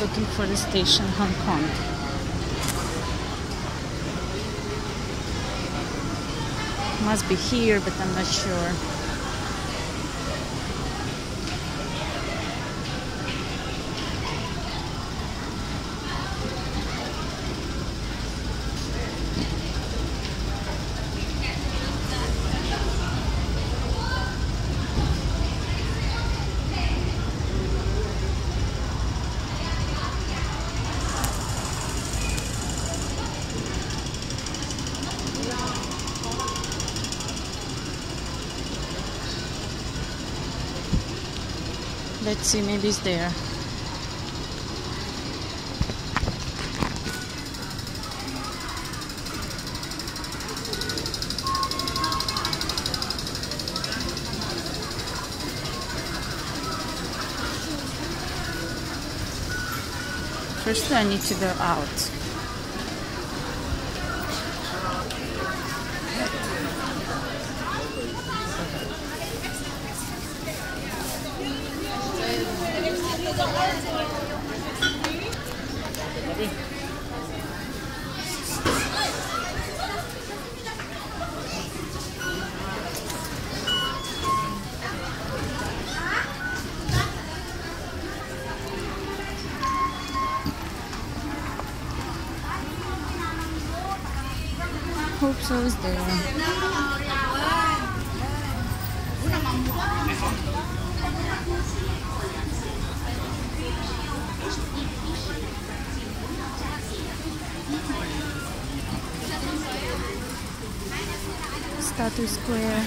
Looking for the station Hong Kong. Must be here, but I'm not sure. Let's see, maybe it's there. First I need to go out. Hope so is there. Statue Square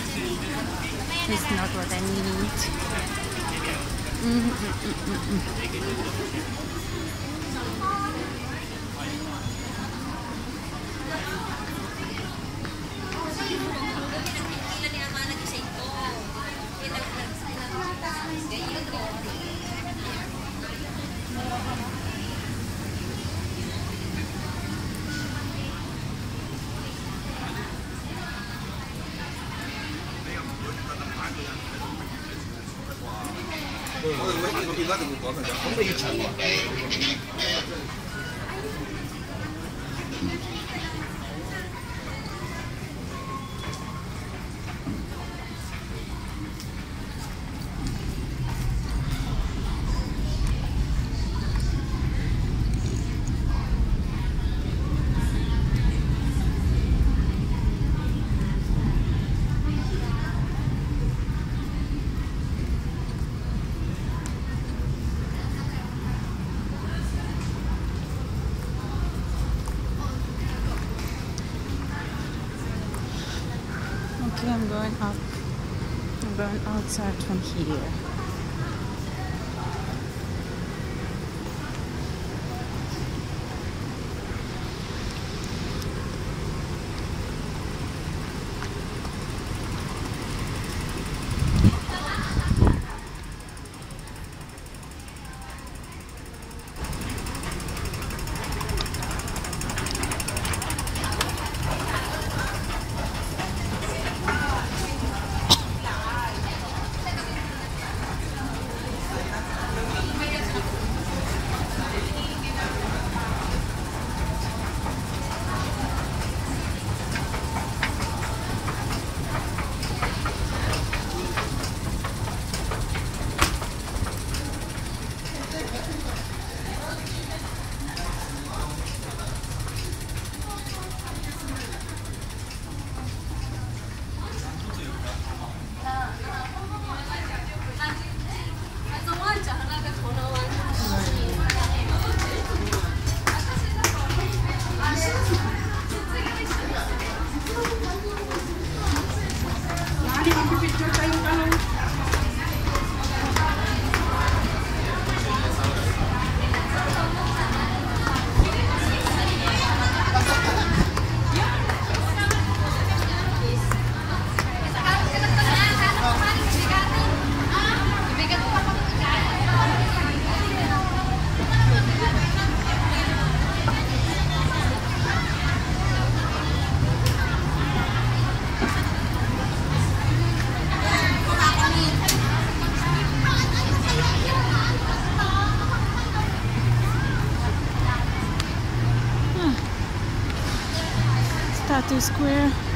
is not what I need. Mm, mm, mm, mm, mm. Okay, I'm going up. I'm going outside from here. Statue Square.